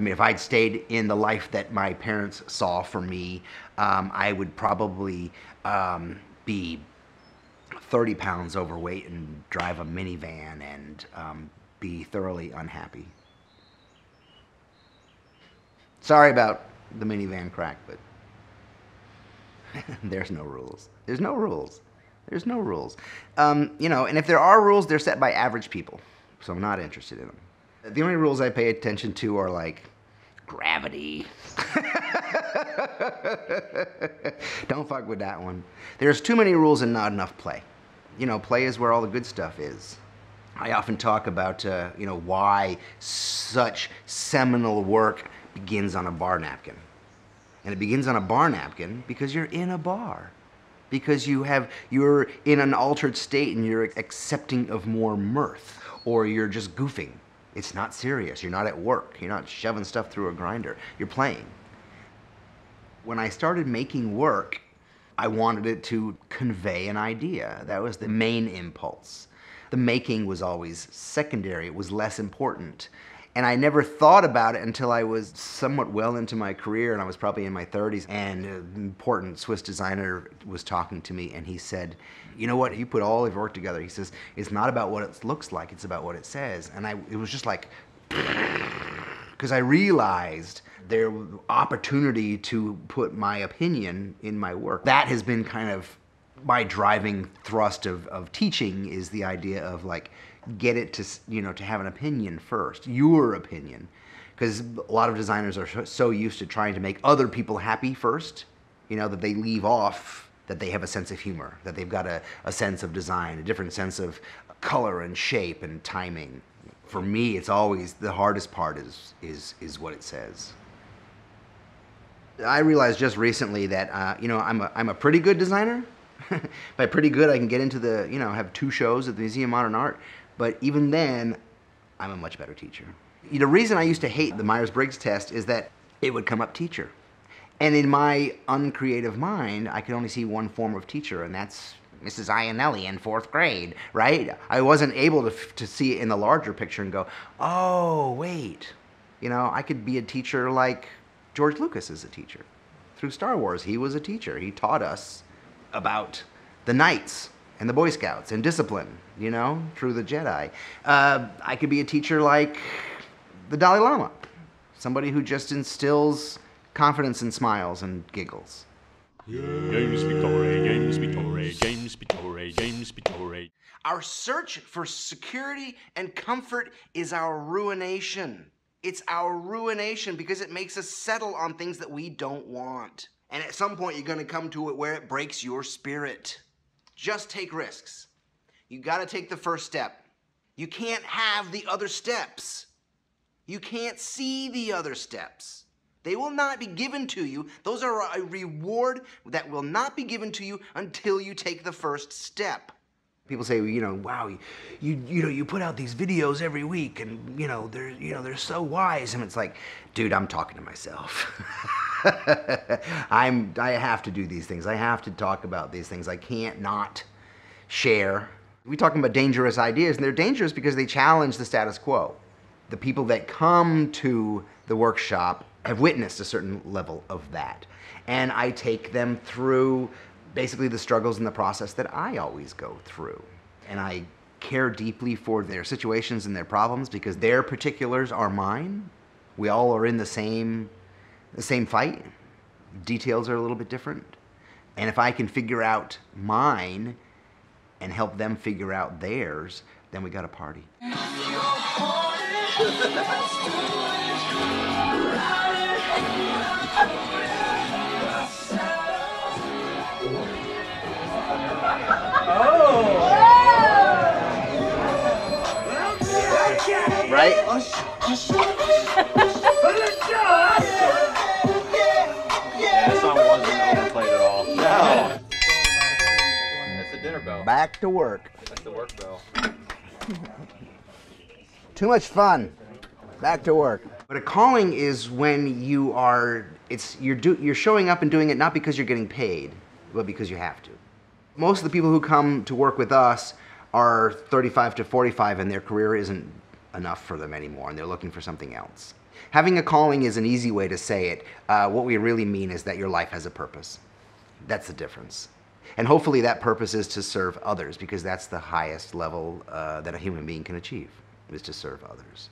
I mean, if I'd stayed in the life that my parents saw for me, um, I would probably um, be 30 pounds overweight and drive a minivan and um, be thoroughly unhappy. Sorry about the minivan crack, but there's no rules. There's no rules. There's no rules. Um, you know, and if there are rules, they're set by average people. So I'm not interested in them. The only rules I pay attention to are like gravity. Don't fuck with that one. There's too many rules and not enough play. You know, play is where all the good stuff is. I often talk about, uh, you know, why such seminal work begins on a bar napkin. And it begins on a bar napkin because you're in a bar. Because you have, you're in an altered state and you're accepting of more mirth. Or you're just goofing. It's not serious. You're not at work. You're not shoving stuff through a grinder. You're playing. When I started making work, I wanted it to convey an idea. That was the main impulse. The making was always secondary, it was less important. And I never thought about it until I was somewhat well into my career and I was probably in my 30s. And uh, an important Swiss designer was talking to me and he said, You know what? You put all of your work together. He says, It's not about what it looks like, it's about what it says. And I, it was just like, because I realized there was opportunity to put my opinion in my work. That has been kind of my driving thrust of, of teaching is the idea of like get it to you know to have an opinion first your opinion because a lot of designers are so used to trying to make other people happy first you know that they leave off that they have a sense of humor that they've got a, a sense of design a different sense of color and shape and timing for me it's always the hardest part is is is what it says I realized just recently that uh, you know I'm a, I'm a pretty good designer. By pretty good, I can get into the you know have two shows at the Museum of Modern Art. But even then, I'm a much better teacher. The reason I used to hate the Myers-Briggs test is that it would come up teacher. And in my uncreative mind, I could only see one form of teacher, and that's Mrs. Ionelli in fourth grade, right? I wasn't able to, to see it in the larger picture and go, oh, wait, you know, I could be a teacher like George Lucas is a teacher. Through Star Wars, he was a teacher. He taught us about the knights and the Boy Scouts and discipline, you know, through the Jedi. Uh, I could be a teacher like the Dalai Lama, somebody who just instills confidence and smiles and giggles. James Victore, James Victore, James Victore, James Victore. Our search for security and comfort is our ruination. It's our ruination because it makes us settle on things that we don't want. And at some point, you're going to come to it where it breaks your spirit. Just take risks. You got to take the first step. You can't have the other steps. You can't see the other steps. They will not be given to you. Those are a reward that will not be given to you until you take the first step. People say, you know, wow, you, you know, you put out these videos every week and, you know, they're, you know, they're so wise. And it's like, dude, I'm talking to myself. I'm, I have to do these things. I have to talk about these things. I can't not share. We're talking about dangerous ideas, and they're dangerous because they challenge the status quo. The people that come to the workshop have witnessed a certain level of that. And I take them through basically the struggles and the process that I always go through. And I care deeply for their situations and their problems because their particulars are mine. We all are in the same the same fight. Details are a little bit different. And if I can figure out mine and help them figure out theirs, then we got a party. Right? Bell. Back to work. Back to work, bro. Too much fun. Back to work. But a calling is when you are it's you're do, you're showing up and doing it not because you're getting paid, but because you have to. Most of the people who come to work with us are 35 to 45 and their career isn't enough for them anymore and they're looking for something else. Having a calling is an easy way to say it. Uh, what we really mean is that your life has a purpose. That's the difference. And hopefully that purpose is to serve others because that's the highest level uh, that a human being can achieve, is to serve others.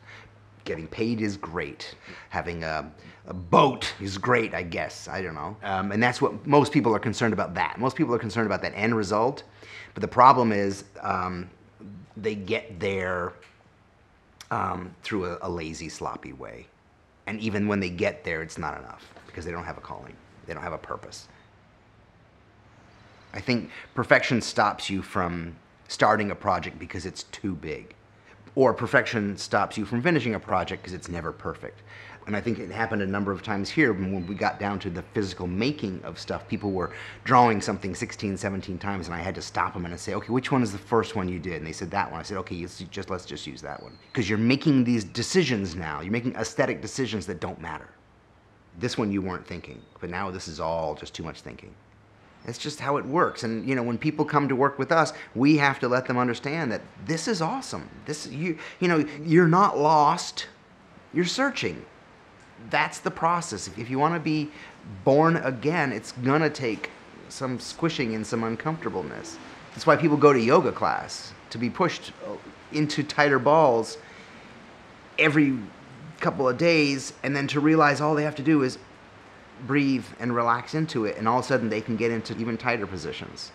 Getting paid is great. Having a, a boat is great, I guess. I don't know. Um, and that's what most people are concerned about that. Most people are concerned about that end result. But the problem is um, they get there um, through a, a lazy, sloppy way. And even when they get there, it's not enough because they don't have a calling, they don't have a purpose. I think perfection stops you from starting a project because it's too big. Or perfection stops you from finishing a project because it's never perfect. And I think it happened a number of times here when we got down to the physical making of stuff. People were drawing something 16, 17 times, and I had to stop them and say, okay, which one is the first one you did? And they said that one. I said, okay, just let's just use that one. Because you're making these decisions now. You're making aesthetic decisions that don't matter. This one you weren't thinking, but now this is all just too much thinking. It's just how it works. And you know, when people come to work with us, we have to let them understand that this is awesome. This you you know, you're not lost. You're searching that's the process. If you want to be born again, it's going to take some squishing and some uncomfortableness. That's why people go to yoga class to be pushed uh, into tighter balls every couple of days and then to realize all they have to do is breathe and relax into it and all of a sudden they can get into even tighter positions.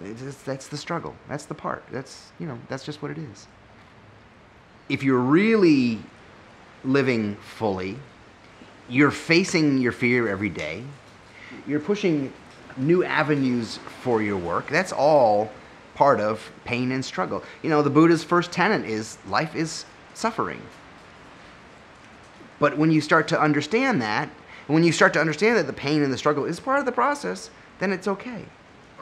that's the struggle. That's the part. That's, you know, that's just what it is. If you're really living fully, you're facing your fear every day. You're pushing new avenues for your work. That's all part of pain and struggle. You know, the Buddha's first tenet is life is suffering. But when you start to understand that, when you start to understand that the pain and the struggle is part of the process, then it's okay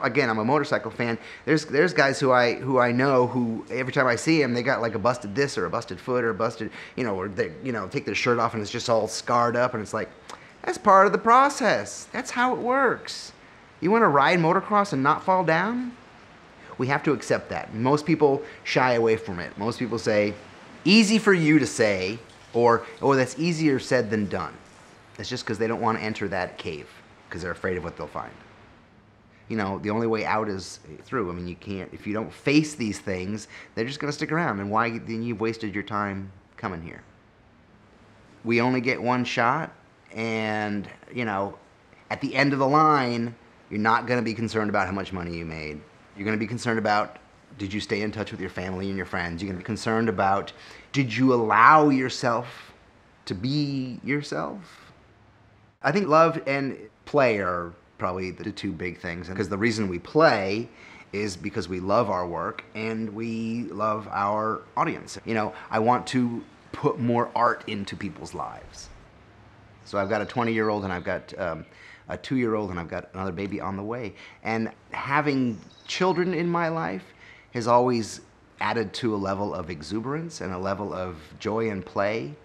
again, I'm a motorcycle fan. There's there's guys who I who I know who every time I see them, they got like a busted this or a busted foot or a busted, you know, or they you know take their shirt off and it's just all scarred up, and it's like that's part of the process. That's how it works. You want to ride motocross and not fall down? We have to accept that. Most people shy away from it. Most people say, easy for you to say, or, oh, that's easier said than done. It's just because they don't want to enter that cave because they're afraid of what they'll find you know, the only way out is through. I mean, you can't, if you don't face these things, they're just going to stick around. And why, then you've wasted your time coming here. We only get one shot, and, you know, at the end of the line, you're not going to be concerned about how much money you made. You're going to be concerned about did you stay in touch with your family and your friends? You're going to be concerned about did you allow yourself to be yourself? I think love and play are probably the two big things. Because the reason we play is because we love our work and we love our audience. You know, I want to put more art into people's lives. So I've got a 20 year old and I've got um, a two year old and I've got another baby on the way. And having children in my life has always added to a level of exuberance and a level of joy and play.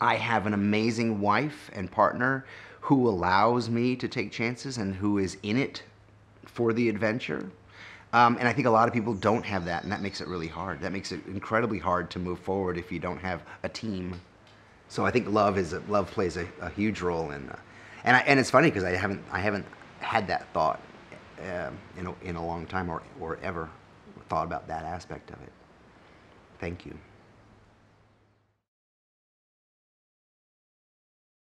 I have an amazing wife and partner who allows me to take chances and who is in it for the adventure. Um, and I think a lot of people don't have that, and that makes it really hard. That makes it incredibly hard to move forward if you don't have a team. So I think love is a, love plays a, a huge role in, uh, and I, and it's funny because I haven't I haven't had that thought uh, in a, in a long time or or ever thought about that aspect of it. Thank you.